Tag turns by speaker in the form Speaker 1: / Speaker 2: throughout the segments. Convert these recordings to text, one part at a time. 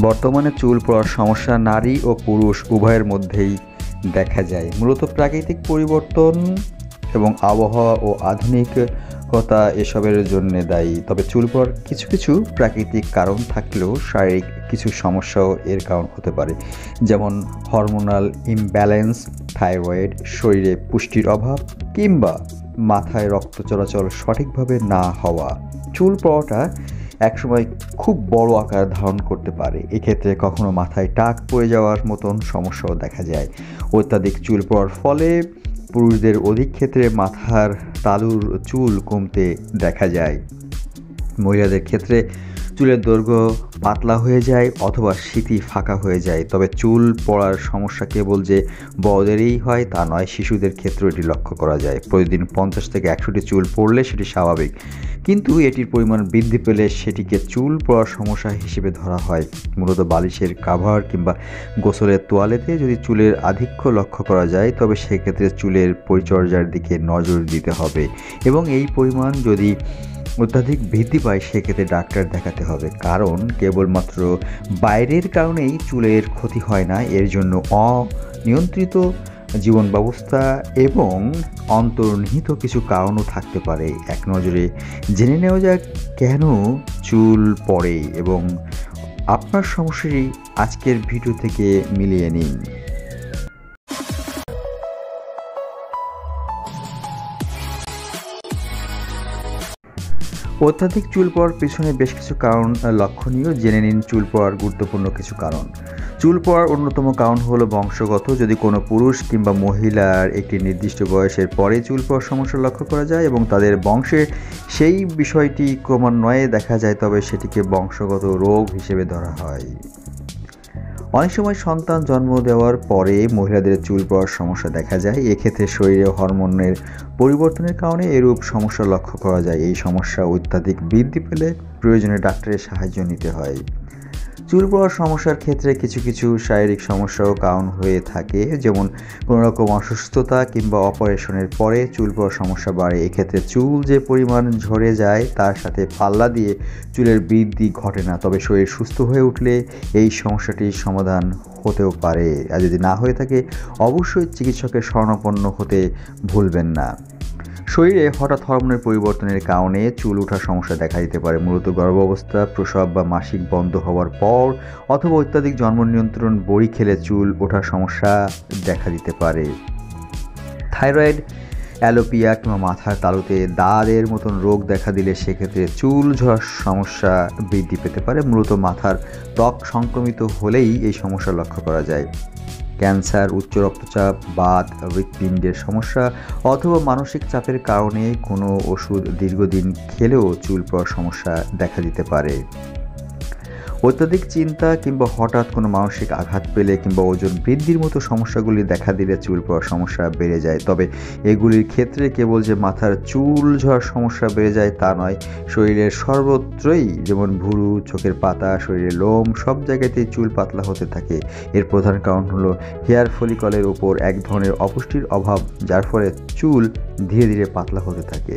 Speaker 1: বর্তমানে চুল পড়ার সমস্যা নারী ও পুরুষ উভয়ের মধ্যেই দেখা যায়। মূলত প্রাকৃতিক পরিবর্তন এবং আবহাওয়া ও আধুনিকতা এসবের জন্য দায়ী। তবে চুল পড়ার কিছু কিছু প্রাকৃতিক কারণ থাকলেও শারীরিক কিছু সমস্যাও এর কারণ হতে পারে। যেমন হরমোনাল ইমব্যালেন্স, থাইরয়েড, শরীরে পুষ্টির অভাব কিংবা মাথায় রক্ত চলাচল সঠিকভাবে না হওয়া। চুল পড়াটা একসময় খুব বড় আকার ধারণ করতে পারে। এক্ষেত্রে কখনো মাথায় টাক পড়ে যাওয়ার মতন সমস্যাও দেখা যায়। অত্যাধিক চুল পড়ার ফলে পুরুষদের অধিক ক্ষেত্রে মাথার তালুর চুল কমতে দেখা যায়। মহিলাদের ক্ষেত্রে চুলের দৈর্ঘ্য পাতলা হয়ে যায় অথবা স্মৃতি ফাঁকা হয়ে যায়। তবে চুল পড়ার সমস্যা কেবল যে বড়দেরই হয় তা নয়, শিশুদের ক্ষেত্রেও এটি লক্ষ্য করা যায়। প্রতিদিন পঞ্চাশ থেকে একশোটি চুল পড়লে সেটি স্বাভাবিক। কিন্তু এটির পরিমাণ বৃদ্ধি পেলে সেটিকে চুল পড়ার সমস্যা হিসেবে ধরা হয়। মূলত বালিশের কাভার কিংবা গোসলের তোয়ালেতে যদি চুলের আধিক্য লক্ষ্য করা যায়, তবে সেক্ষেত্রে চুলের পরিচর্যার দিকে নজর দিতে হবে। এবং এই পরিমাণ যদি অত্যাধিক বৃদ্ধি পায়, সেক্ষেত্রে ডাক্তার দেখাতে হবে। কারণ কেবলমাত্র বাইরের কারণেই চুলের ক্ষতি হয় না, এর জন্য অনিয়ন্ত্রিত জীবন ব্যবস্থা এবং অন্তর্নিহিত কিছু কারণও থাকতে পারে। এক নজরে জেনে নেওয়া যাক কেন চুল পড়ে এবং আপনার সমস্যাটি আজকের ভিডিও থেকে মিলিয়ে নিন। অত্যাধিক চুল পড়ার পিছনে বেশ কিছু কারণ লক্ষণীয়। জেনে নিন চুল পড়ার গুরুত্বপূর্ণ কিছু কারণ। চুল পড়ার অন্যতম কারণ হলো বংশগত। যদি কোনো পুরুষ কিংবা মহিলার একটি নির্দিষ্ট বয়সের পরে চুল পড়ার সমস্যা লক্ষ্য করা যায় এবং তাদের বংশে সেই বিষয়টি ক্রমান্বয়ে দেখা যায়, তবে সেটিকে বংশগত রোগ হিসেবে ধরা হয়। অনেক সময় সন্তান জন্ম দেওয়ার পরে মহিলাদের চুল পড়ার সমস্যা দেখা যায়। এক্ষেত্রে শরীরে হরমোনের পরিবর্তনের কারণে এরূপ সমস্যা লক্ষ্য করা যায়। এই সমস্যা অত্যাধিক বৃদ্ধি পেলে প্রয়োজনে ডাক্তারের সাহায্য নিতে হয়। চুল পড়ার সমস্যার ক্ষেত্রে কিছু কিছু শারীরিক সমস্যাও কারণ হয়ে থাকে। যেমন কোনো রকম অসুস্থতা কিংবা অপারেশনের পরে চুল পড়ার সমস্যা বাড়ে। এক্ষেত্রে চুল যে পরিমাণ ঝরে যায়, তার সাথে পাল্লা দিয়ে চুলের বৃদ্ধি ঘটে না। তবে শরীর সুস্থ হয়ে উঠলে এই সমস্যাটির সমাধান হতেও পারে। আর যদি না হয়ে থাকে, অবশ্যই চিকিৎসকের স্বর্ণপন্ন হতে ভুলবেন না। শরীরে হঠাৎ হরমোনের পরিবর্তনের কারণে চুল ওঠার সমস্যা দেখা দিতে পারে। মূলত গর্ভাবস্থা, প্রসব বা মাসিক বন্ধ হওয়ার পর অথবা অত্যাধিক জন্ম নিয়ন্ত্রণ, বড়ি খেলে চুল ওঠার সমস্যা দেখা দিতে পারে। থাইরয়েড, অ্যালোপিয়া কিংবা মাথার তালুতে দাঁড়ের মতন রোগ দেখা দিলে সেক্ষেত্রে চুল ঝরার সমস্যা বৃদ্ধি পেতে পারে। মূলত মাথার ত্বক সংক্রমিত হলেই এই সমস্যা লক্ষ্য করা যায়। ক্যান্সার, উচ্চ রক্তচাপ বাদ হৃৎপিণ্ডের সমস্যা অথবা মানসিক চাপের কারণে কোনো ওষুধ দীর্ঘদিন খেলেও চুল পড়ার সমস্যা দেখা দিতে পারে। অত্যাধিক চিন্তা কিংবা হঠাৎ কোনো মানসিক আঘাত পেলে কিংবা ওজন বৃদ্ধির মতো সমস্যাগুলি দেখা দিলে চুল পড়ার সমস্যা বেড়ে যায়। তবে এগুলির ক্ষেত্রে কেবল যে মাথার চুল ঝড় সমস্যা বেড়ে যায় তা নয়, শরীরের সর্বত্রই যেমন ভুরু, চোখের পাতা, শরীরের লোম সব জায়গাতেই চুল পাতলা হতে থাকে। এর প্রধান কারণ হলো হেয়ার ফলিকলের ওপর এক ধরনের অপুষ্টির অভাব, যার ফলে চুল ধীরে ধীরে পাতলা হতে থাকে।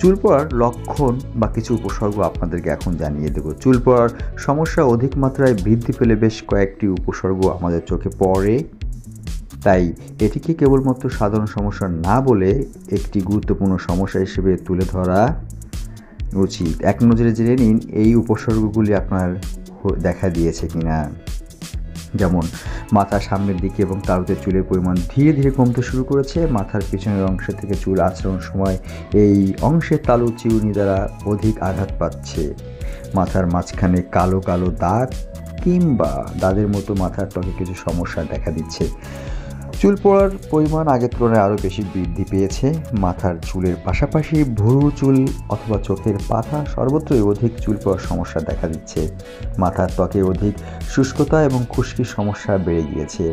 Speaker 1: চুল পড়ার লক্ষণ বা কিছু উপসর্গ আপনাদেরকে এখন জানিয়ে দেব। চুল পড়ার সমস্যা অধিক মাত্রায় বৃদ্ধি পেলে বেশ কয়েকটি উপসর্গ আমাদের চোখে পড়ে। তাই এটিকে কেবলমাত্র সাধারণ সমস্যা না বলে একটি গুরুত্বপূর্ণ সমস্যা হিসেবে তুলে ধরা উচিত। এক নজরে জেনে নিন, এই উপসর্গগুলি আপনার দেখা দিয়েছে কিনা। যেমন মাথার সামনের দিকে এবং তারুতে চুলের পরিমাণ ধীরে ধীরে কমতে শুরু করেছে। মাথার পিছনের অংশ থেকে চুল আচরণ সময় এই অংশের তালু চিউনি দ্বারা অধিক আঘাত পাচ্ছে। মাথার মাঝখানে কালো কালো দাগ কিংবা দাদের মতো মাথার ত্বকে কিছু সমস্যা দেখা দিচ্ছে। চুল পড়ার পরিমাণ আগের তুলনায় আরও বেশি বৃদ্ধি পেয়েছে। মাথার চুলের পাশাপাশি ভুরু চুল অথবা চোখের পাতা সর্বত্রই অধিক চুল পড়ার সমস্যা দেখা দিচ্ছে। মাথার ত্বকে অধিক শুষ্কতা এবং খুশকির সমস্যা বেড়ে গিয়েছে।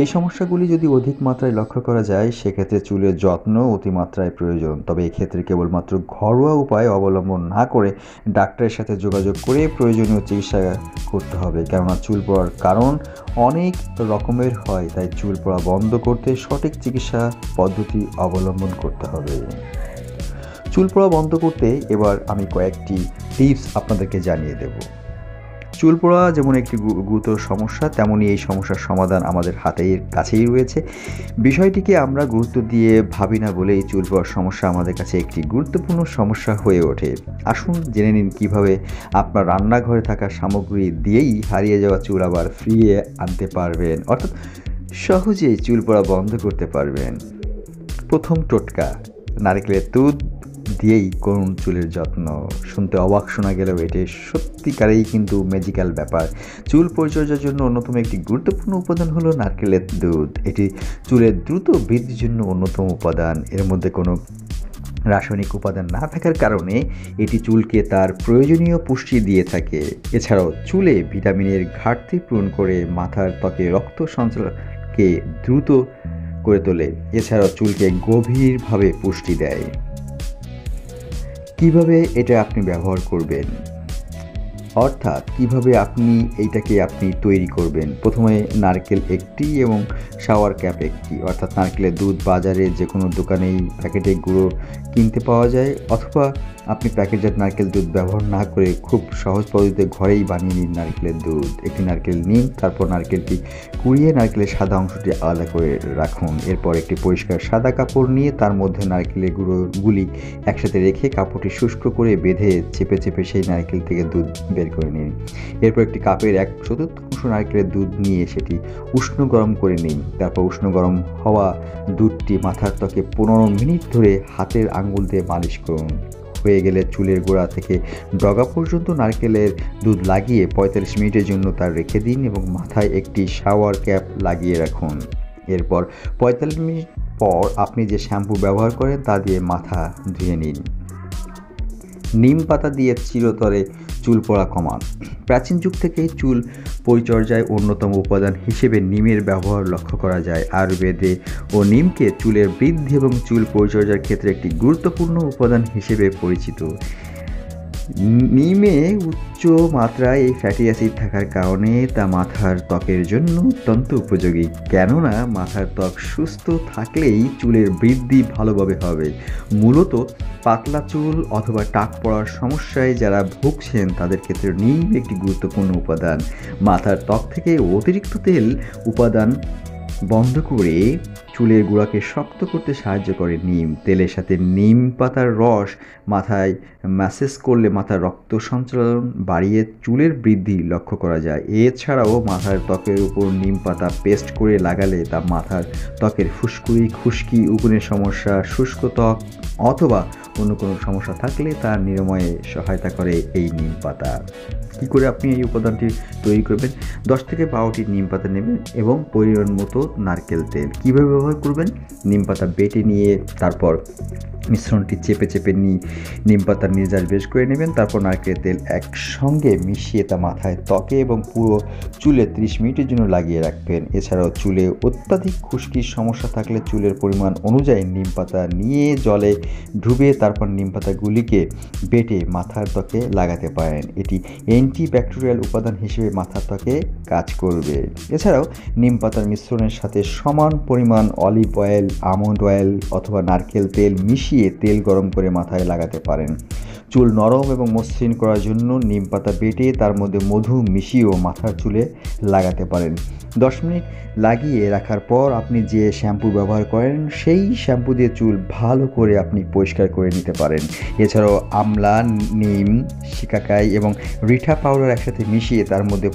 Speaker 1: এই সমস্যাগুলি যদি অধিক মাত্রায় লক্ষ্য করা যায়, সেক্ষেত্রে চুলের যত্ন অতিমাত্রায় প্রয়োজন। তবে এক্ষেত্রে কেবলমাত্র ঘরোয়া উপায় অবলম্বন না করে ডাক্তারের সাথে যোগাযোগ করে প্রয়োজনীয় চিকিৎসা করতে হবে। কেননা চুল পড়ার কারণ অনেক রকমের হয়, তাই চুল পড়া বন্ধ করতে সঠিক চিকিৎসা পদ্ধতি অবলম্বন করতে হবে। চুল পড়া বন্ধ করতে এবার আমি কয়েকটি টিপস আপনাদেরকে জানিয়ে দেব। চুল পড়া যেমন একটি গুরুতর সমস্যা তেমনই এই সমস্যার সমাধান আমাদের হাতের কাছেই রয়েছে। বিষয়টিকে আমরা গুরুত্ব দিয়ে ভাবি না বলেই চুল পড়ার সমস্যা আমাদের কাছে একটি গুরুত্বপূর্ণ সমস্যা হয়ে ওঠে। আসুন জেনে নিন কীভাবে আপনার রান্নাঘরে থাকা সামগ্রী দিয়েই হারিয়ে যাওয়া চুল আবার ফিরিয়ে আনতে পারবেন, অর্থাৎ সহজেই চুল পড়া বন্ধ করতে পারবেন। প্রথম টোটকা, নারকেলের দুধ দিয়েই করুণ চুলের যত্ন। শুনতে অবাক শোনা গেলেও এটি সত্যিকারেই কিন্তু ম্যাজিক্যাল ব্যাপার। চুল পরিচর্যার জন্য অন্যতম একটি গুরুত্বপূর্ণ উপাদান হলো নারকেলের দুধ। এটি চুলের দ্রুত বৃদ্ধির জন্য অন্যতম উপাদান। এর মধ্যে কোনো রাসায়নিক উপাদান না থাকার কারণে এটি চুলকে তার প্রয়োজনীয় পুষ্টি দিয়ে থাকে। এছাড়াও চুলে ভিটামিনের ঘাটতি পূরণ করে মাথার ত্বকে রক্ত সঞ্চালনকে দ্রুত করে তোলে। এছাড়াও চুলকে গভীরভাবে পুষ্টি দেয়। কীভাবে এটা আপনি ব্যবহার করবেন? অর্থাৎ কীভাবে আপনি এইটাকে আপনি তৈরি করবেন? প্রথমে নারকেল একটি এবং শাওয়ার ক্যাপ একটি। অর্থাৎ নারকেলের দুধ বাজারে যে কোনো দোকানেই প্যাকেটে গুঁড়ো কিনতে পাওয়া যায় অথবা আপনি প্যাকেটজাত নারকেল দুধ ব্যবহার না করে খুব সহজ পদ্ধতিতে ঘরেই বানিয়ে নিন নারকেলের দুধ। একটি নারকেল নিন, তারপর নারকেলটি কুড়িয়ে নারকেলের সাদা অংশটি আলাদা করে রাখুন। এরপর একটি পরিষ্কার সাদা কাপড় নিয়ে তার মধ্যে নারকেলের গুঁড়োগুলি একসাথে রেখে কাপড়টি শুষ্ক করে বেঁধে চেপে চেপে সেই নারকেল থেকে দুধ বের করে নিন। এরপর একটি কাপের এক চতুর্থাংশ নারকেলের দুধ নিয়ে সেটি উষ্ণ গরম করে নিন। তারপর উষ্ণ গরম হওয়া দুধটি মাথার ত্বকে পনেরো মিনিট ধরে হাতের আঙুল দিয়ে মালিশ করুন। হয়ে গেলে চুলের গোড়া থেকে ডগা পর্যন্ত নারকেলের দুধ লাগিয়ে পঁয়তাল্লিশ মিনিটের জন্য তার রেখে দিন এবং মাথায় একটি শাওয়ার ক্যাপ লাগিয়ে রাখুন। এরপর পঁয়তাল্লিশ মিনিট পর আপনি যে শ্যাম্পু ব্যবহার করেন তা দিয়ে মাথা ধুয়ে নিন। নিম পাতা দিয়ে চিরতরে চুল পড়া কমান। প্রাচীন যুগ থেকে চুল পরিচর্যায় অন্যতম উপাদান হিসেবে নিমের ব্যবহার লক্ষ্য করা যায়। আয়ুর্বেদে ও নিমকে চুলের বৃদ্ধি এবং চুল পরিচর্যার ক্ষেত্রে একটি গুরুত্বপূর্ণ উপাদান হিসেবে পরিচিত। নিমে উচ্চ মাত্রায় এই ফ্যাটি অ্যাসিড থাকার কারণে তা মাথার ত্বকের জন্য অত্যন্ত উপযোগী। কেননা, মাথার ত্বক সুস্থ থাকলেই চুলের বৃদ্ধি ভালোভাবে হবে। মূলত পাতলা চুল অথবা টাক পড়ার সমস্যায় যারা ভুগছেন, তাদের ক্ষেত্রে নিম একটি গুরুত্বপূর্ণ উপাদান। মাথার ত্বক থেকে অতিরিক্ত তেল উপাদান বন্ধ করে চুলের গোড়াকে শক্ত করতে সাহায্য করে নিম। তেলের সাথে নিম পাতার রস মাথায় ম্যাসেজ করলে মাথার রক্ত সঞ্চালন বাড়িয়ে চুলের বৃদ্ধি লক্ষ্য করা যায়। এছাড়াও মাথার ত্বকের উপর নিম পাতা পেস্ট করে লাগালে তা মাথার ত্বকের ফুসকুড়ি, খুশকি, উকুনের সমস্যা, শুষ্ক ত্বক অথবা অন্য কোনো সমস্যা থাকলে তার নিরাময়ে সহায়তা করে এই নিম পাতা। কী করে আপনি এই উপাদানটি তৈরি করবেন? দশ থেকে বারোটি নিম পাতা নেবেন এবং পরিমাণ মতো নারকেল তেল। কীভাবে ব্যবহার করবেন? নিম পাতা বেটে নিয়ে তারপর মিশ্রণটি চেপে চেপে নিয়ে নিম পাতার নির্যাস বেশ করে নেবেন, তারপর নারকেল তেল একসঙ্গে মিশিয়ে তা মাথায় ত্বকে এবং পুরো চুলে ত্রিশ মিনিটের জন্য লাগিয়ে রাখবেন। এছাড়াও চুলে অত্যাধিক খুশকির সমস্যা থাকলে চুলের পরিমাণ অনুযায়ী নিম পাতা নিয়ে জলে ডুবে তারপর নিম পাতাগুলিকে বেটে মাথার ত্বকে লাগাতে পারেন। এটি অ্যান্টি ব্যাকটেরিয়াল উপাদান হিসেবে মাথার ত্বকে কাজ করবে। এছাড়াও নিম পাতার মিশ্রণের সাথে সমান পরিমাণ অলিভ অয়েল, আমন্ড অয়েল অথবা নারকেল তেল মিশিয়ে তেল গরম করে মাথায় লাগাতে পারেন। চুল নরম এবং মসৃণ করার জন্য নিম পাতা বেটে তার মধ্যে মধু মিশিয়েও মাথার চুলে লাগাতে পারেন। দশ মিনিট লাগিয়ে রাখার পর আপনি যে শ্যাম্পু ব্যবহার করেন, সেই শ্যাম্পু দিয়ে চুল ভালো করে আপনি পরিষ্কার করে নিতে পারেন। এছাড়াও আমলা, নিম, শিকাকাই এবং রিঠা পাউডার একসাথে মিশিয়ে তার মধ্যে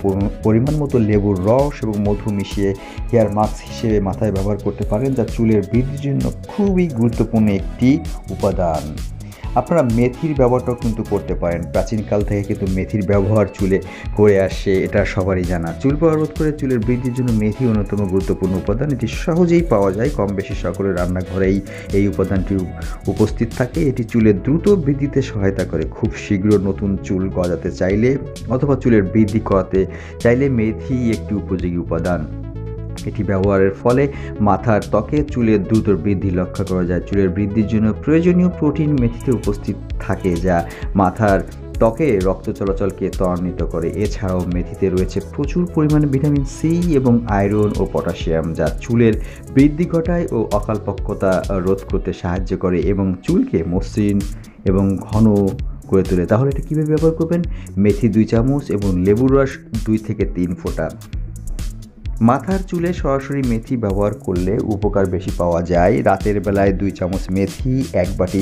Speaker 1: পরিমাণ মতো লেবুর রস এবং মধু মিশিয়ে হেয়ার মাস্ক হিসেবে মাথায় ব্যবহার করতে পারেন, যা চুলের বৃদ্ধির জন্য খুবই গুরুত্বপূর্ণ একটি উপাদান। আপনারা মেথির ব্যবহারটাও কিন্তু করতে পারেন। প্রাচীনকাল থেকে কিন্তু মেথির ব্যবহার চুলে করে আসছে এটা সবারই জানা। চুল রোধ করে চুলের বৃদ্ধির জন্য মেথি অন্যতম গুরুত্বপূর্ণ উপাদান। এটি সহজেই পাওয়া যায় কম বেশি সকলের রান্নাঘরেই এই উপাদানটি উপস্থিত থাকে। এটি চুলের দ্রুত বৃদ্ধিতে সহায়তা করে। খুব শীঘ্র নতুন চুল গজাতে চাইলে অথবা চুলের বৃদ্ধি করাতে চাইলে মেথি একটি উপযোগী উপাদান। এটি ব্যবহারের ফলে মাথার ত্বকে চুলের দ্রুত বৃদ্ধি লক্ষ্য করা যায়। চুলের বৃদ্ধির জন্য প্রয়োজনীয় প্রোটিন মেথিতে উপস্থিত থাকে যা মাথার ত্বকে রক্ত চলাচলকে ত্বরান্বিত করে। এছাড়াও মেথিতে রয়েছে প্রচুর পরিমাণে ভিটামিন সি এবং আয়রন ও পটাশিয়াম যা চুলের বৃদ্ধি ঘটায় ও অকালপক্কতা রোধ করতে সাহায্য করে এবং চুলকে মসৃণ এবং ঘন করে তোলে। তাহলে এটা কীভাবে ব্যবহার করবেন? মেথি দুই চামচ এবং লেবুর রস দুই থেকে তিন ফোঁটা। মাথার চুলে সরাসরি মেথি ব্যবহার করলে উপকার বেশি পাওয়া যায়। রাতের বেলায় দুই চামচ মেথি, এক বাটি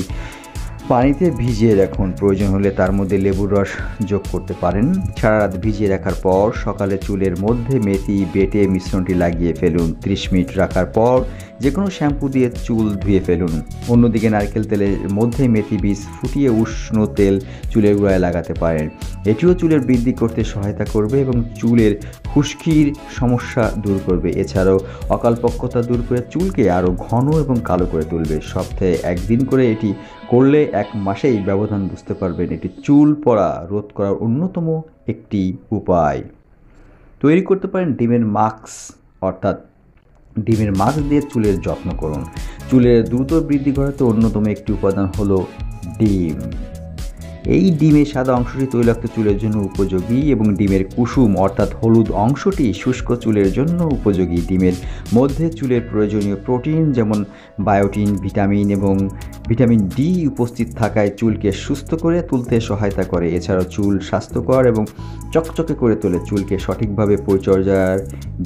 Speaker 1: পানিতে ভিজিয়ে রাখুন। প্রয়োজন হলে তার মধ্যে লেবুর রস যোগ করতে পারেন। সারা রাত ভিজিয়ে রাখার পর সকালে চুলের মধ্যে মেথি বেটে মিশ্রণটি লাগিয়ে ফেলুন। ত্রিশ মিনিট রাখার পর যে কোনো শ্যাম্পু দিয়ে চুল ধুয়ে ফেলুন। অন্যদিকে নারকেল তেলের মধ্যে মেথি বীজ ফুটিয়ে উষ্ণ তেল চুলের গোড়ায় লাগাতে পারেন। এটিও চুলের বৃদ্ধি করতে সহায়তা করবে এবং চুলের খুশকির সমস্যা দূর করবে। এছাড়াও অকালপক্কতা দূর করে চুলকে আরও ঘন এবং কালো করে তুলবে। সপ্তাহে একদিন করে এটি করলে এক মাসেই ব্যবধান বুঝতে পারবেন। এটি চুল পড়া রোধ করার অন্যতম একটি উপায়। তৈরি করতে পারেন ডিমের মাস্ক অর্থাৎ ডিমের মাছ দিয়ে চুলের যত্ন করুন। চুলের দ্রুত বৃদ্ধি করাতে অন্যতম একটি উপাদান হলো ডিম। এই ডিমের সাদা অংশটি তৈলাক্ত চুলের জন্য উপযোগী এবং ডিমের কুসুম অর্থাৎ হলুদ অংশটি শুষ্ক চুলের জন্য উপযোগী। ডিমের মধ্যে চুলের প্রয়োজনীয় প্রোটিন যেমন বায়োটিন, ভিটামিন এবং ভিটামিন ডি উপস্থিত থাকায় চুলকে সুস্থ করে তুলতে সহায়তা করে। এছাড়াও চুল স্বাস্থ্যকর এবং চকচকে করে তোলে। চুলকে সঠিকভাবে পরিচর্যার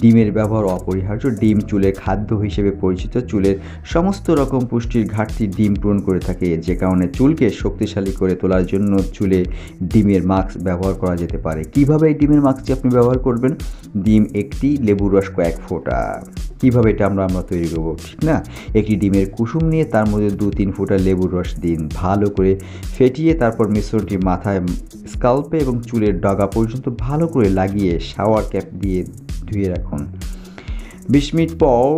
Speaker 1: ডিমের ব্যবহার অপরিহার্য। ডিম চুলের খাদ্য হিসেবে পরিচিত। চুলের সমস্ত রকম পুষ্টির ঘাটতি ডিম পূরণ করে থাকে। যে কারণে চুলকে শক্তিশালী করে তোলার জন্য জন্য চুলে ডিমের মাস্ক ব্যবহার করা যেতে পারে। কীভাবে এই ডিমের মাস্কটি আপনি ব্যবহার করবেন? ডিম একটি লেবুর রস কয়েক ফোঁটা। কীভাবে এটা আমরা আমরা তৈরি করব? ঠিক না? একটি ডিমের কুসুম নিয়ে তার মধ্যে দু তিন ফোঁটা লেবুর রস দিন। ভালো করে ফেটিয়ে তারপর মিশ্রণটি মাথায় স্কাল্পে এবং চুলের ডগা পর্যন্ত ভালো করে লাগিয়ে শাওয়ার ক্যাপ দিয়ে ধুয়ে রাখুন। বিশ মিনিট পর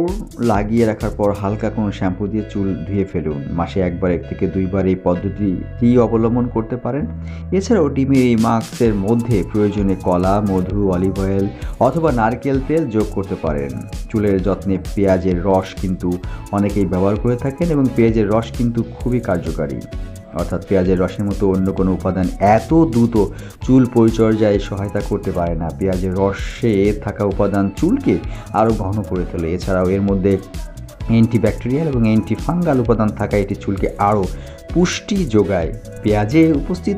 Speaker 1: লাগিয়ে রাখার পর হালকা কোনো শ্যাম্পু দিয়ে চুল ধুয়ে ফেলুন। মাসে একবার এক থেকে দুইবার এই পদ্ধতিটি অবলম্বন করতে পারেন। এছাড়াও ডিমের এই মাস্কের মধ্যে প্রয়োজনে কলা, মধু, অলিভ অয়েল অথবা নারকেল তেল যোগ করতে পারেন। চুলের যত্নে পেঁয়াজের রস কিন্তু অনেকেই ব্যবহার করে থাকেন এবং পেঁয়াজের রস কিন্তু খুবই কার্যকারী। অর্থাৎ পেঁয়াজের রসের মতো অন্য কোনো উপাদান এত দ্রুত চুল পরিচর্যায় সহায়তা করতে পারে না। পেঁয়াজের রসে থাকা উপাদান চুলকে আরও ঘন করে তোলে। এছাড়াও এর মধ্যে অ্যান্টিব্যাকটেরিয়াল এবং অ্যান্টিফাঙ্গাল উপাদান থাকা এটি চুলকে আরও পুষ্টি যোগায়। পেঁয়াজে উপস্থিত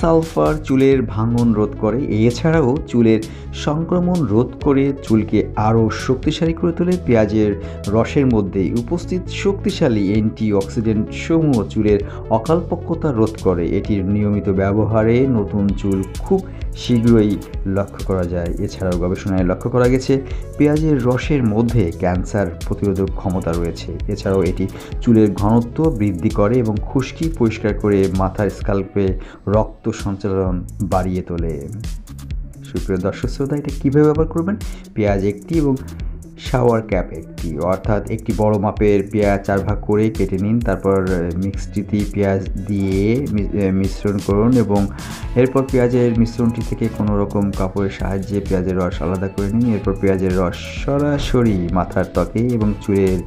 Speaker 1: সালফার চুলের ভাঙন রোধ করে। এছাড়াও চুলের সংক্রমণ রোধ করে চুলকে আরও শক্তিশালী করে তোলে। পেঁয়াজের রসের মধ্যে উপস্থিত শক্তিশালী অ্যান্টিঅক্সিডেন্ট সমূহ চুলের অকালপক্কতা রোধ করে। এটির নিয়মিত ব্যবহারে নতুন চুল খুব শীঘ্রই লক্ষ্য করা যায়। এছাড়াও গবেষণায় লক্ষ্য করা গেছে, পেঁয়াজের রসের মধ্যে ক্যান্সার প্রতিরোধক ক্ষমতা রয়েছে। এছাড়াও এটি চুলের ঘনত্ব বৃদ্ধি করে এবং খুশকি পরিষ্কার করে মাথার স্কাল্পে রক্ত সঞ্চালন বাড়িয়ে তোলে। সুপ্রিয় দর্শক, শ্রোতা, এটা কীভাবে ব্যবহার করবেন? পেঁয়াজ একটি এবং শাওয়ার ক্যাপ একটি, অর্থাৎ একটি বড় মাপের পেঁয়াজ চার ভাগ করে কেটে নিন, তারপর মিক্সটিতে পেঁয়াজ দিয়ে মিশ্রণ করুন এবং এরপর পেঁয়াজের মিশ্রণটি থেকে কোনো রকম কাপড়ের সাহায্যে পেঁয়াজের রস আলাদা করে নিন। এরপর পেঁয়াজের রস সরাসরি মাথার ত্বকে এবং চুলের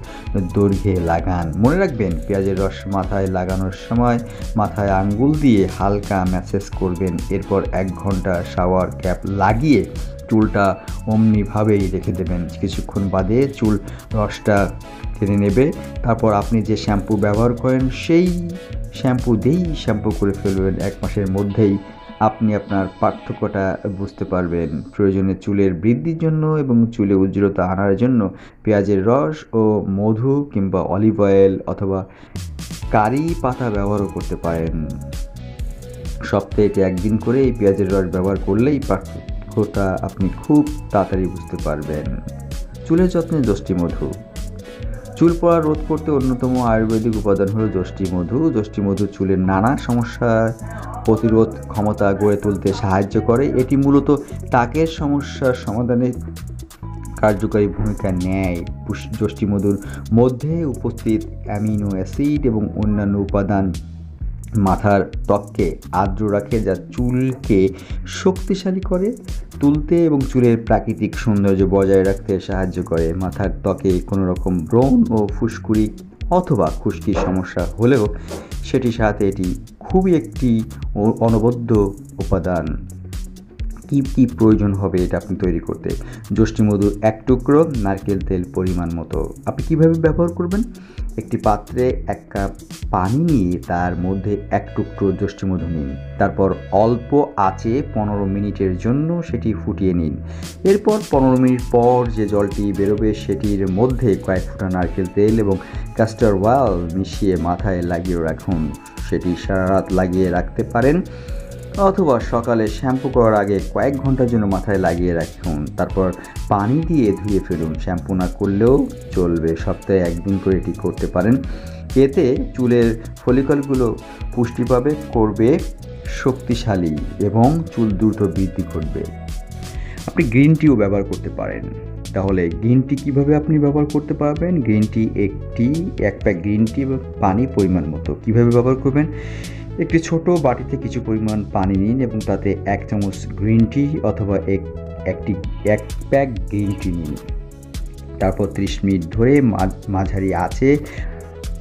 Speaker 1: দৈর্ঘ্যে লাগান। মনে রাখবেন, পেঁয়াজের রস মাথায় লাগানোর সময় মাথায় আঙ্গুল দিয়ে হালকা ম্যাসেজ করবেন। এরপর এক ঘণ্টা শাওয়ার ক্যাপ লাগিয়ে চুলটা অমনিভাবেই রেখে দেবেন। কিছুক্ষণ বাদে চুল রসটা টেনে নেবে। তারপর আপনি যে শ্যাম্পু ব্যবহার করেন, সেই শ্যাম্পু দিয়েই শ্যাম্পু করে ফেলবেন। এক মাসের মধ্যেই আপনি আপনার পার্থক্যটা বুঝতে পারবেন। প্রয়োজনে চুলের বৃদ্ধির জন্য এবং চুলে উজ্জ্বলতা আনার জন্য পেঁয়াজের রস ও মধু কিংবা অলিভ অয়েল অথবা কারি পাতা ব্যবহারও করতে পারেন। সপ্তাহে একদিন করে এই পেঁয়াজের রস ব্যবহার করলেই পার্থক্য। পার্থক্যটা আপনি খুব তাড়াতাড়ি বুঝতে পারবেন। চুলের যত্নে যষ্টি মধু। চুল পড়া রোধ করতে অন্যতম আয়ুর্বেদিক উপাদান হলো যষ্টি মধু। মধু চুলের নানা সমস্যার প্রতিরোধ ক্ষমতা গড়ে তুলতে সাহায্য করে। এটি মূলত তাকের সমস্যার সমাধানে কার্যকারী ভূমিকা নেয়। যষ্টি মধুর মধ্যে উপস্থিত অ্যামিনো অ্যাসিড এবং অন্যান্য উপাদান মাথার ত্বককে আর্দ্র রাখে যা চুলকে শক্তিশালী করে, তুলতে এবং চুলের প্রাকৃতিক সৌন্দর্য বজায় রাখতে সাহায্য করে। মাথার ত্বকে কোনো রকম ব্রণ ও ফুসকুড়ি অথবা খুশকির সমস্যা হলেও সেটির সাথে এটি খুবই একটি অনবদ্য উপাদান। কি কি প্রয়োজন হবে এটা আপনি তৈরি করতে? মধু এক টুকরো, নারকেল তেল পরিমাণ মতো। আপনি কীভাবে ব্যবহার করবেন? একটি পাত্রে এক কাপ পানি নিয়ে তার মধ্যে এক টুকরো মধু নিন। তারপর অল্প আঁচে পনেরো মিনিটের জন্য সেটি ফুটিয়ে নিন। এরপর পনেরো মিনিট পর যে জলটি বেরোবে সেটির মধ্যে কয়েক ফোঁটা নারকেল তেল এবং কাস্টার ওয়াল মিশিয়ে মাথায় লাগিয়ে রাখুন। সেটি সারা রাত লাগিয়ে রাখতে পারেন। অথবা সকালে শ্যাম্পু করার আগে কয়েক ঘণ্টার জন্য মাথায় লাগিয়ে রাখুন। তারপর পানি দিয়ে ধুয়ে ফেলুন। শ্যাম্পু না করলেও চলবে। সপ্তাহে একদিন করে এটি করতে পারেন। এতে চুলের ফলিকলগুলো পুষ্টি পাবে করবে, শক্তিশালী এবং চুল দ্রুত বৃদ্ধি ঘটবে। আপনি গ্রিন টিও ব্যবহার করতে পারেন। তাহলে গ্রিন টি কীভাবে আপনি ব্যবহার করতে পারবেন? গ্রিন টি একটি, এক প্যাক গ্রিন টি পানি পরিমাণ মতো। কীভাবে ব্যবহার করবেন? একটি ছোট বাটিতে কিছু পরিমাণ পানি নিন এবং তাতে এক চামচ গ্রিন টি অথবা এক, একটি, এক প্যাক গ্রিন টি নিন। তারপর ত্রিশ মিনিট ধরে মাঝারি আছে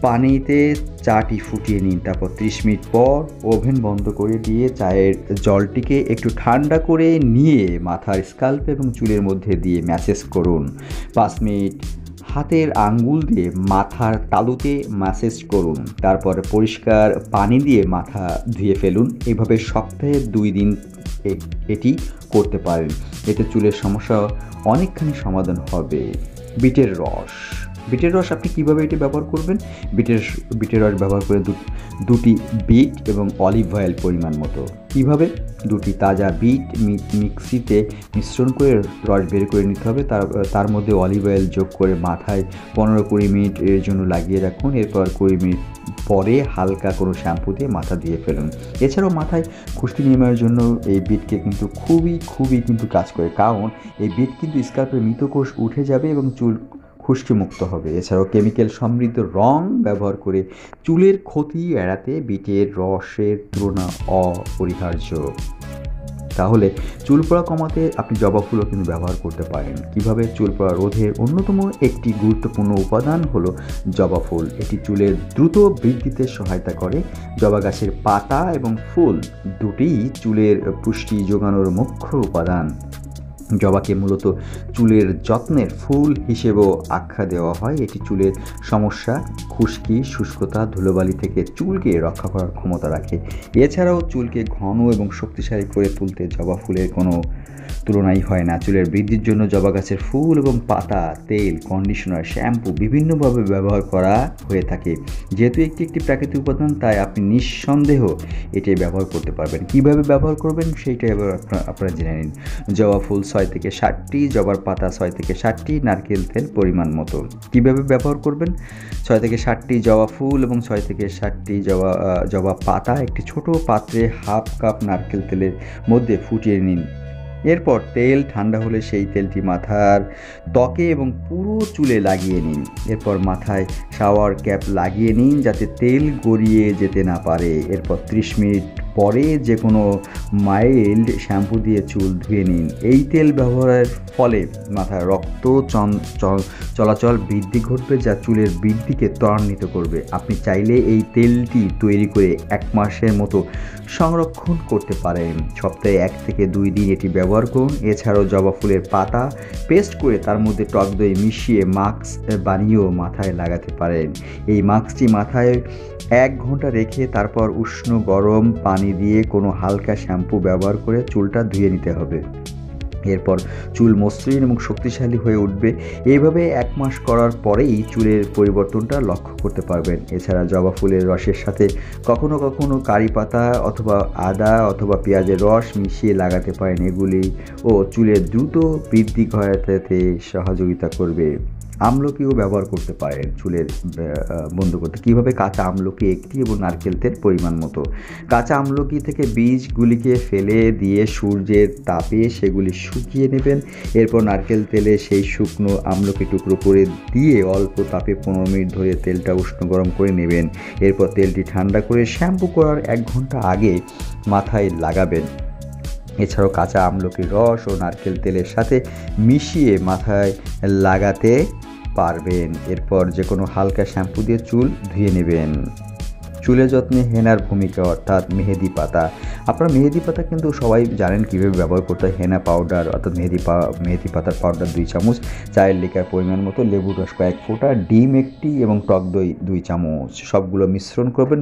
Speaker 1: পানিতে চাটি ফুটিয়ে নিন। তারপর ত্রিশ মিনিট পর ওভেন বন্ধ করে দিয়ে চায়ের জলটিকে একটু ঠান্ডা করে নিয়ে মাথার স্কাল্প এবং চুলের মধ্যে দিয়ে ম্যাসেজ করুন। পাঁচ মিনিট হাতের আঙ্গুল দিয়ে মাথার তালুতে ম্যাসেজ করুন। তারপর পরিষ্কার পানি দিয়ে মাথা ধুয়ে ফেলুন। এভাবে সপ্তাহে দুই দিন এটি করতে পারেন। এতে চুলের সমস্যা অনেকখানি সমাধান হবে। বিটের রস। বিটের রস আপনি কীভাবে এটি ব্যবহার করবেন? বিটের বিটের রস ব্যবহার করে দুটি বিট এবং অলিভ অয়েল পরিমাণ মতো। কীভাবে? দুটি তাজা বিট মিক্সিতে মিশ্রণ করে রস বের করে নিতে হবে। তার তার মধ্যে অলিভ অয়েল যোগ করে মাথায় পনেরো কুড়ি মিনিট এর জন্য লাগিয়ে রাখুন। এরপর কুড়ি মিনিট পরে হালকা কোনো শ্যাম্পু দিয়ে মাথা দিয়ে ফেলুন। এছাড়াও মাথায় খুশকি নির্মাণের জন্য এই বিটকে কিন্তু খুবই খুবই কিন্তু কাজ করে। কারণ এই বিট কিন্তু স্কাল্পের মৃতকোষ উঠে যাবে এবং চুল খুশকিমুক্ত হবে। এছাড়াও কেমিক্যাল সমৃদ্ধ রং ব্যবহার করে চুলের ক্ষতি এড়াতে বিটের রসের তুলনা অপরিহার্য। তাহলে চুল পড়া কমাতে আপনি জবা ফুলও কিন্তু ব্যবহার করতে পারেন। কীভাবে চুল পড়া রোধের অন্যতম একটি গুরুত্বপূর্ণ উপাদান হলো জবা ফুল। এটি চুলের দ্রুত বৃদ্ধিতে সহায়তা করে। জবা গাছের পাতা এবং ফুল দুটিই চুলের পুষ্টি যোগানোর মুখ্য উপাদান। জবাকে মূলত চুলের যত্নের ফুল হিসেবেও আখ্যা দেওয়া হয়। এটি চুলের সমস্যা, খুশকি, শুষ্কতা, ধুলোবালি থেকে চুলকে রক্ষা করার ক্ষমতা রাখে। এছাড়াও চুলকে ঘন এবং শক্তিশালী করে তুলতে জবা ফুলের কোনো তুলনাই হয় না। চুলের বৃদ্ধির জন্য জবা গাছের ফুল এবং পাতা, তেল, কন্ডিশনার, শ্যাম্পু বিভিন্নভাবে ব্যবহার করা হয়ে থাকে। যেহেতু একটি একটি প্রাকৃতিক উপাদান, তাই আপনি নিঃসন্দেহ এটি ব্যবহার করতে পারবেন। কীভাবে ব্যবহার করবেন সেইটাই এবার আপনারা জেনে নিন। জবা ফুল ছয় থেকে ষাটটি জবার পাতা ছয় থেকে ষাটটি নারকেল তেল পরিমাণ মতো। কীভাবে ব্যবহার করবেন? ছয় থেকে ষাটটি জবা ফুল এবং ছয় থেকে ষাটটি জবা জবা পাতা একটি ছোট পাত্রে হাফ কাপ নারকেল তেলের মধ্যে ফুটিয়ে নিন। এরপর তেল ঠান্ডা হলে সেই তেলটি মাথার ত্বকে এবং পুরো চুলে লাগিয়ে নিন। এরপর মাথায় শাওয়ার ক্যাপ লাগিয়ে নিন যাতে তেল গড়িয়ে যেতে না পারে। এরপর ত্রিশ মিনিট পরে যে কোনো মাইল্ড শ্যাম্পু দিয়ে চুল ধুয়ে নিন। এই তেল ব্যবহারের ফলে মাথায় রক্ত চলাচল বৃদ্ধি ঘটবে যা চুলের বৃদ্ধিকে ত্বরান্বিত করবে। আপনি চাইলে এই তেলটি তৈরি করে এক মাসের মতো সংরক্ষণ করতে পারেন। সপ্তাহে এক থেকে দুই দিন এটি ব্যবহার করুন। এছাড়াও জবা ফুলের পাতা পেস্ট করে তার মধ্যে টক দই মিশিয়ে মাস্ক বানিয়েও মাথায় লাগাতে পারেন। এই মাস্কটি মাথায় এক ঘণ্টা রেখে তারপর উষ্ণ গরম পানি দিয়ে কোনো হালকা শ্যাম্পু ব্যবহার করে চুলটা ধুয়ে নিতে হবে। এরপর চুল মসৃণ এবং শক্তিশালী হয়ে উঠবে। এইভাবে এক মাস করার পরেই চুলের পরিবর্তনটা লক্ষ্য করতে পারবেন। এছাড়া জবা ফুলের রসের সাথে কখনো কখনো কারি পাতা অথবা আদা অথবা পেঁয়াজের রস মিশিয়ে লাগাতে পারেন। এগুলি ও চুলের দ্রুত বৃদ্ধি ঘটাতে সহযোগিতা করবে। আমলকিও ব্যবহার করতে পারেন চুলের বন্ধ করতে। কীভাবে কাঁচা আমলকি একটি এবং নারকেল তেল পরিমাণ মতো? কাঁচা আমলকি থেকে বীজগুলিকে ফেলে দিয়ে সূর্যের তাপে সেগুলি শুকিয়ে নেবেন। এরপর নারকেল তেলে সেই শুকনো আমলকি টুকরো করে দিয়ে অল্প তাপে পনেরো মিনিট ধরে তেলটা উষ্ণ গরম করে নেবেন। এরপর তেলটি ঠান্ডা করে শ্যাম্পু করার এক ঘণ্টা আগে মাথায় লাগাবেন। এছাড়াও কাঁচা আমলকির রস ও নারকেল তেলের সাথে মিশিয়ে মাথায় লাগাতে পারবেন। এরপর যে কোনো হালকা শ্যাম্পু দিয়ে চুল ধুয়ে নেবেন। চুলের যত্নে হেনার ভূমিকা, অর্থাৎ মেহেদি পাতা। আপনারা মেহেদি পাতা কিন্তু সবাই জানেন কীভাবে ব্যবহার করতে হয়। হেনা পাউডার, অর্থাৎ মেহেদি পা, মেহেদি পাতার পাউডার দুই চামচ, চায়ের লিকার পরিমাণ মতো লেবুর রস কয়েক ফোঁটা, ডিম একটি এবং টক দই দুই চামচ। সবগুলো মিশ্রণ করবেন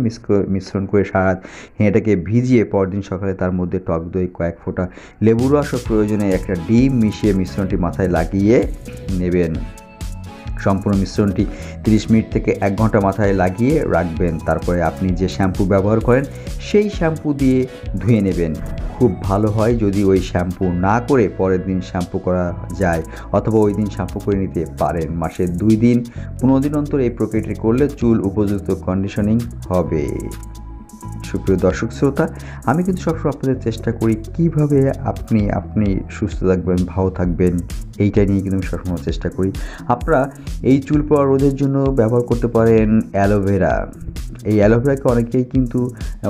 Speaker 1: মিশ্রণ করে সারা হেঁটাকে ভিজিয়ে পরদিন সকালে তার মধ্যে টক দই কয়েক ফোঁটা লেবুর রস ও প্রয়োজনে একটা ডিম মিশিয়ে মিশ্রণটি মাথায় লাগিয়ে নেবেন। সম্পূর্ণ মিশ্রণটি 30 মিনিট থেকে এক ঘণ্টা মাথায় লাগিয়ে রাখবেন। তারপরে আপনি যে শ্যাম্পু ব্যবহার করেন, সেই শ্যাম্পু দিয়ে ধুয়ে নেবেন। খুব ভালো হয় যদি ওই শ্যাম্পু না করে পরের দিন শ্যাম্পু করা যায় অথবা ওই দিন শ্যাম্পু করে নিতে পারেন। মাসে দুই দিন, পনেরো দিন অন্তর এই প্রক্রিয়াটি করলে চুল উপযুক্ত কন্ডিশনিং হবে। সুপ্রিয় দর্শক শ্রোতা, আমি কিন্তু সবসময় আপনাদের চেষ্টা করি কীভাবে আপনি আপনি সুস্থ থাকবেন, ভালো থাকবেন, এইটা নিয়ে কিন্তু আমি সবসময় চেষ্টা করি। আপনারা এই চুল পড়া রোধের জন্য ব্যবহার করতে পারেন অ্যালোভেরা এই অ্যালোভেরাকে অনেকেই কিন্তু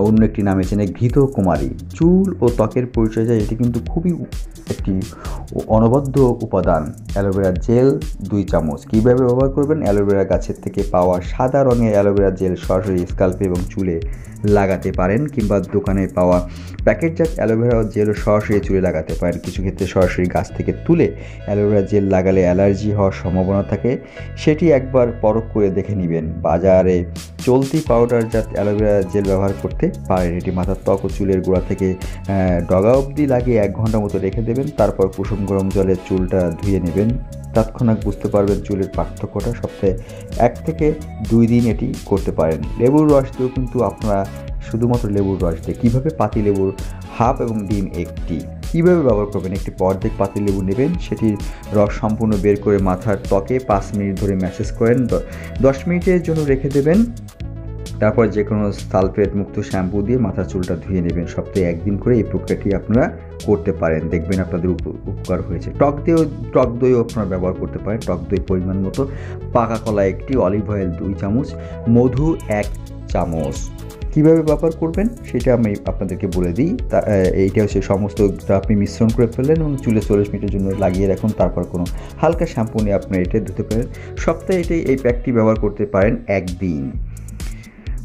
Speaker 1: অন্য একটি নামে চেনে ঘৃত কুমারী। চুল ও ত্বকের পরিচর্যা এটি কিন্তু খুবই একটি অনবদ্য উপাদান। অ্যালোভেরা জেল দুই চামচ। কীভাবে ব্যবহার করবেন? অ্যালোভেরা গাছের থেকে পাওয়া সাদা রঙের অ্যালোভেরা জেল সরাসরি স্কাল্পে এবং চুলে লাগাতে পারেন কিংবা দোকানে পাওয়া প্যাকেটজাত অ্যালোভেরা জেলও সরাসরি চুলে লাগাতে পারেন। কিছু ক্ষেত্রে সরাসরি গাছ থেকে তুলে অ্যালোভেরা জেল লাগালে অ্যালার্জি হওয়ার সম্ভাবনা থাকে। সেটি একবার পরখ করে দেখে নেবেন। বাজারে চলতি পাউডার পাউডারজাত অ্যালোভেরা জেল ব্যবহার করতে পারেন। এটি মাথার ত্বক ও চুলের গোড়া থেকে ডগা অবধি লাগিয়ে এক ঘণ্টা মতো রেখে দেবেন। তারপর কুসুম গরম জলে চুলটা ধুয়ে নেবেন। তৎক্ষণাৎ বুঝতে পারবেন চুলের পার্থক্যটা সপ্তাহে এক থেকে দুই দিন এটি করতে পারেন। লেবুর রস দিয়েও কিন্তু আপনারা শুধুমাত্র লেবুর রস দিয়ে। কীভাবে পাতি লেবুর হাফ এবং ডিম একটি? কীভাবে ব্যবহার করবেন? একটি পর্দেক পাতি লেবু নেবেন, সেটির রস সম্পূর্ণ বের করে মাথার ত্বকে পাঁচ মিনিট ধরে ম্যাসেজ করেন। দশ মিনিটের জন্য রেখে দেবেন। তারপর যে কোনো সালফেট মুক্ত শ্যাম্পু দিয়ে মাথার চুলটা ধুয়ে নেবেন। সপ্তাহে একদিন করে এই প্রক্রিয়াটি আপনারা করতে পারেন। দেখবেন আপনাদের উপকার হয়েছে। টক দিয়েও টক দইও আপনারা ব্যবহার করতে পারেন। টক দই পরিমাণ মতো পাকা কলা একটি, অলিভ অয়েল দুই চামচ, মধু এক চামচ। কীভাবে ব্যবহার করবেন সেটা আমি আপনাদেরকে বলে দিই। তা এইটা হচ্ছে সমস্ত আপনি মিশ্রণ করে ফেললেন এবং চুলে চল্লিশ মিনিটের জন্য লাগিয়ে রাখুন, তারপর কোনো হালকা শ্যাম্পু নিয়ে আপনি এটা ধুতে পারেন। সপ্তাহে এটাই এই প্যাকটি ব্যবহার করতে পারেন একদিন।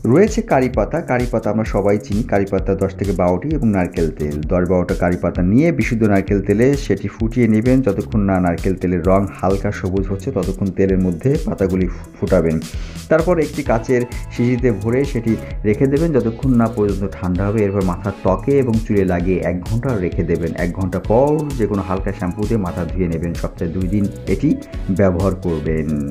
Speaker 1: রয়েছে কারি পাতা কারি পাতা আমরা সবাই চিনি। কারি পাতা দশ থেকে বারোটি এবং নারকেল তেল। দশ বারোটা কারি পাতা নিয়ে বিশুদ্ধ নারকেল তেলে সেটি ফুটিয়ে নেবেন। যতক্ষণ না নারকেল তেলের রং হালকা সবুজ হচ্ছে, ততক্ষণ তেলের মধ্যে পাতাগুলি ফুটাবেন। তারপর একটি কাচের শিশিতে ভরে সেটি রেখে দেবেন। যতক্ষণ না পর্যন্ত ঠান্ডা হবে, এরপর মাথার ত্বকে এবং চুলে লাগিয়ে এক ঘণ্টা রেখে দেবেন। এক ঘণ্টা পর যে কোনো হালকা শ্যাম্পু দিয়ে মাথা ধুয়ে নেবেন। সপ্তাহে দুই দিন এটি ব্যবহার করবেন।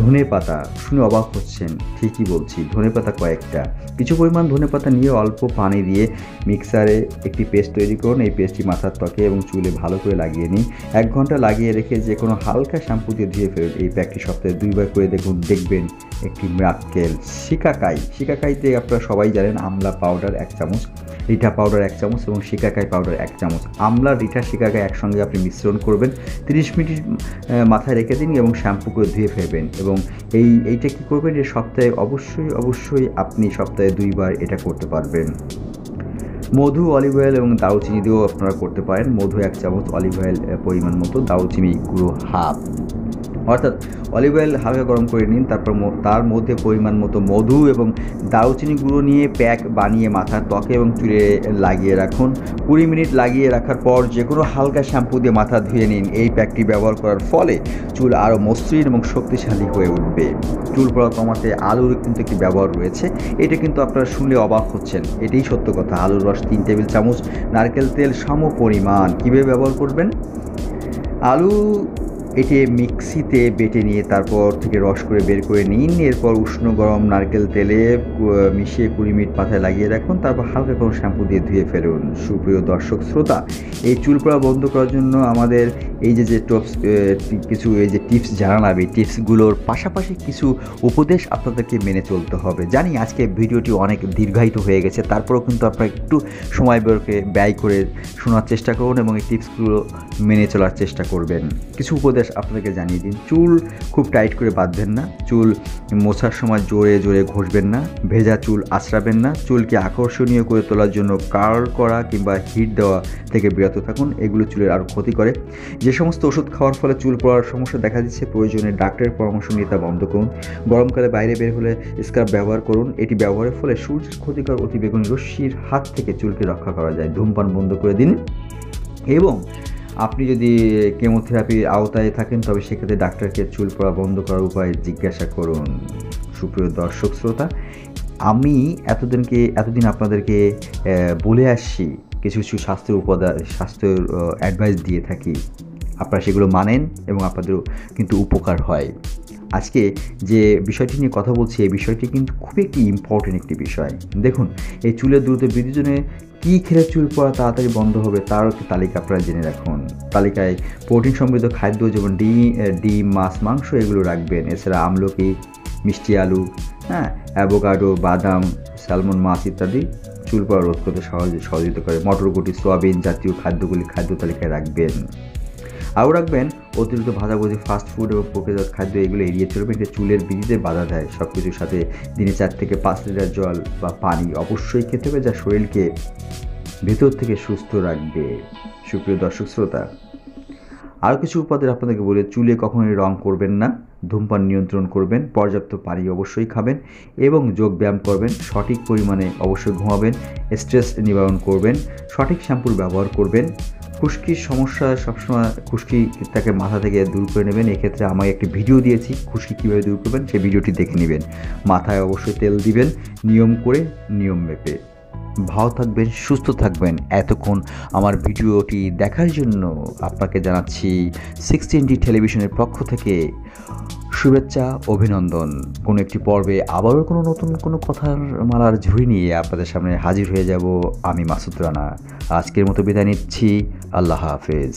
Speaker 1: ধনে পাতা শুনে অবাক হচ্ছেন, ঠিকই বলছি। ধনে পাতা কয়েকটা। কিছু পরিমাণ ধনে পাতা নিয়ে অল্প পানি দিয়ে মিক্সারে একটি পেস্ট তৈরি করুন। এই পেস্টটি মাথার ত্বকে এবং চুলে ভালো করে লাগিয়ে নিন। এক ঘণ্টা লাগিয়ে রেখে যে কোনো হালকা শ্যাম্পু দিয়ে ধুয়ে ফেলুন। এই প্যাকটি সপ্তাহে দুইবার করে দেখুন। দেখবেন একটি মিরাক্কেল। শিকাকাই। শিকাকাইতে আপনারা সবাই জানেন আমলা পাউডার এক চামচ, রিঠা পাউডার এক চামচ এবং শিকাকাই পাউডার এক চামচ। আমলা, রিঠা, শিকাকাই একসঙ্গে আপনি মিশ্রণ করবেন। তিরিশ মিনিট মাথায় রেখে দিন এবং শ্যাম্পু করে ধুয়ে ফেলবেন। এবং এই, এইটা কী করবেন যে সপ্তাহে অবশ্যই অবশ্যই আপনি সপ্তাহে দুইবার এটা করতে পারবেন। মধু অলিভ অয়েল এবং দারুচিনি দিয়েও আপনারা করতে পারেন। মধু এক চামচ অলিভ অয়েল পরিমাণ মতো দারুচিনি গুঁড়ো হাফ। অর্থাৎ অলিভ অয়েল হালকা গরম করে নিন, তারপর তার মধ্যে পরিমাণ মতো মধু এবং দারুচিনি গুঁড়ো নিয়ে প্যাক বানিয়ে মাথার ত্বকে এবং চুলে লাগিয়ে রাখুন। কুড়ি মিনিট লাগিয়ে রাখার পর যে কোনো হালকা শ্যাম্পু দিয়ে মাথা ধুয়ে নিন। এই প্যাকটি ব্যবহার করার ফলে চুল আরও মসৃণ এবং শক্তিশালী হয়ে উঠবে। চুল পড়া কমাতে আলুর কিন্তু একটি ব্যবহার রয়েছে। এটা কিন্তু আপনারা শুনলে অবাক হচ্ছেন। এটাই সত্য কথা। আলুর রস তিন টেবিল চামচ, নারকেল তেল সম পরিমাণ। কীভাবে ব্যবহার করবেন? আলু এটি মিক্সিতে বেটে নিয়ে তারপর থেকে রস করে বের করে নিন। এরপর উষ্ণ গরম নারকেল তেলে মিশিয়ে কুড়ি মিনিট মাথায় লাগিয়ে রাখুন। তারপর হালকা কোনো শ্যাম্পু দিয়ে ধুয়ে ফেলুন। সুপ্রিয় দর্শক শ্রোতা, এই চুল পড়া বন্ধ করার জন্য আমাদের এই যে যে টপস কিছু এই যে টিপস জানালাম, এই টিপসগুলোর পাশাপাশি কিছু উপদেশ আপনাদেরকে মেনে চলতে হবে। জানি আজকে ভিডিওটি অনেক দীর্ঘায়িত হয়ে গেছে, তারপরেও কিন্তু আপনারা একটু সময় বেরোকে ব্যয় করে শোনার চেষ্টা করুন এবং এই টিপসগুলো মেনে চলার চেষ্টা করবেন। কিছু উপদেশ আপনাকে জানিয়ে দিন। চুল খুব টাইট করে বাঁধবেন না। চুল মোছার সময় জোরে জোরে ঘষবেন না। ভেজা চুল আঁচড়াবেন না। চুলকে আকর্ষণীয় করে তোলার জন্য কার্ল করা কিংবা হিট দেওয়া থেকে বিরত থাকুন। এগুলো চুলের আরও ক্ষতি করে। যে সমস্ত ওষুধ খাওয়ার ফলে চুল পড়ার সমস্যা দেখা দিচ্ছে, প্রয়োজনে ডাক্তারের পরামর্শ নিয়ে তা বন্ধ করুন। গরমকালে বাইরে বের হলে স্কার্ফ ব্যবহার করুন। এটি ব্যবহারের ফলে সূর্যের ক্ষতিকর অতিবেগুনি রশ্মির হাত থেকে চুলকে রক্ষা করা যায়। ধূমপান বন্ধ করে দিন এবং আপনি যদি কেমোথেরাপির আওতায় থাকেন, তবে সেক্ষেত্রে ডাক্তারকে চুল পড়া বন্ধ করার উপায় জিজ্ঞাসা করুন। সুপ্রিয় দর্শক শ্রোতা, আমি এতদিনকে, এতদিন আপনাদেরকে বলে আসছি, কিছু কিছু স্বাস্থ্যের উপাদান স্বাস্থ্যের অ্যাডভাইস দিয়ে থাকি। আপনারা সেগুলো মানেন এবং আপনাদেরও কিন্তু উপকার হয়। আজকে যে বিষয়টি নিয়ে কথা বলছি, এই বিষয়টি কিন্তু খুবই একটি ইম্পর্টেন্ট একটি বিষয়। দেখুন, এই চুলের দ্রুত বৃদ্ধির জন্য কী খেলে চুল পড়া তাড়াতাড়ি বন্ধ হবে তারও একটি তালিকা আপনারা জেনে রাখুন। তালিকায় প্রোটিন সমৃদ্ধ খাদ্য যেমন ডিম ডিম, মাছ, মাংস এগুলো রাখবেন। এছাড়া আমলকি, মিষ্টি আলু হ্যাঁ অ্যাভোকাডো বাদাম স্যালমন মাছ ইত্যাদি চুল পড়া রোধ করতে সহজে সহযোগিতা করে। মটরগুটি সোয়াবিন জাতীয় খাদ্যগুলি খাদ্য তালিকায় রাখবেন। আরও রাখবেন, অতিরিক্ত ভাজাভুজি ফাস্ট ফুড এবং প্রক্রিয়াজাত খাদ্য এগুলো এড়িয়ে চলবে এটা চুলের বৃদ্ধিতে বাধা দেয়। সব কিছুর সাথে দিনে চার থেকে পাঁচ লিটার জল বা পানি অবশ্যই খেতে হবে যা শরীরকে ভেতর থেকে সুস্থ রাখবে। সুপ্রিয় দর্শক শ্রোতা, আরও কিছু উপাদান আপনাদেরকে বলে, চুলে কখনোই রং করবেন না, ধূমপান নিয়ন্ত্রণ করবেন, পর্যাপ্ত পানি অবশ্যই খাবেন এবং যোগ ব্যায়াম করবেন, সঠিক পরিমাণে অবশ্যই ঘুমাবেন, স্ট্রেস নিবারণ করবেন, সঠিক শ্যাম্পুর ব্যবহার করবেন খুশকির সমস্যা সবসময় খুশকি তাকে মাথা থেকে দূর করে নেবেন। এক্ষেত্রে আমাকে একটি ভিডিও দিয়েছি, খুশকি কীভাবে দূর করবেন, সেই ভিডিওটি দেখে নেবেন। মাথায় অবশ্যই তেল দিবেন, নিয়ম করে নিয়ম মেপে। ভালো থাকবেন, সুস্থ থাকবেন। এতক্ষণ আমার ভিডিওটি দেখার জন্য আপনাকে জানাচ্ছি সিক্সটিন ডি টেলিভিশনের পক্ষ থেকে শুভেচ্ছা, অভিনন্দন। কোনো একটি পর্বে আবারও কোনো নতুন কোনো কথার মালার ঝুড়ি নিয়ে আপনাদের সামনে হাজির হয়ে যাব আমি মাসুদ রানা। আজকের মতো বিদায় নিচ্ছি। আল্লাহ হাফেজ।